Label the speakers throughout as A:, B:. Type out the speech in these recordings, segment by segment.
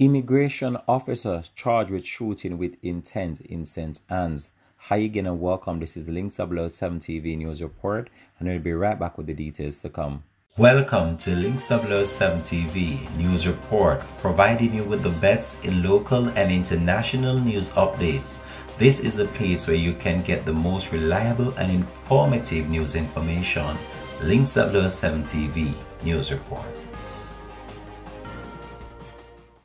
A: Immigration officer charged with shooting with intent in St. Ann's. Hi again and welcome. This is Links 007 TV News Report and we'll be right back with the details to come. Welcome to Links 007 TV News Report, providing you with the best in local and international news updates. This is a place where you can get the most reliable and informative news information. Links 007 TV News Report.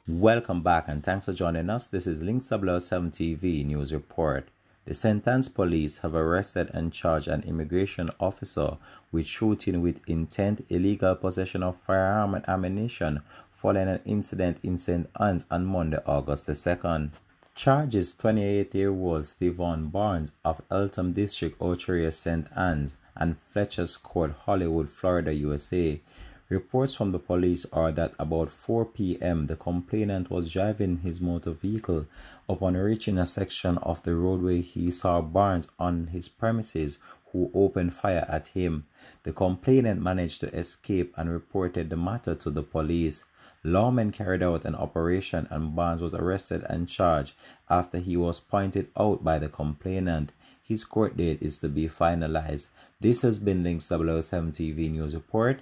A: Welcome back and thanks for joining us. This is Link 7 TV News Report. The. Ann's police have arrested and charged an immigration officer with shooting with intent, illegal possession of firearm and ammunition following an incident in St. Ann's on Monday, August the 2nd. Charges 28-year-old Stevon Barnes of Eltham District, Ocho St. Ann's and Fletcher's Court, Hollywood, Florida, USA Reports from the police are that about 4 p.m. the complainant was driving his motor vehicle. Upon reaching a section of the roadway, he saw Barnes on his premises who opened fire at him. The complainant managed to escape and reported the matter to the police. Lawmen carried out an operation and Barnes was arrested and charged after he was pointed out by the complainant. His court date is to be finalized. This has been Links 007 TV News Report.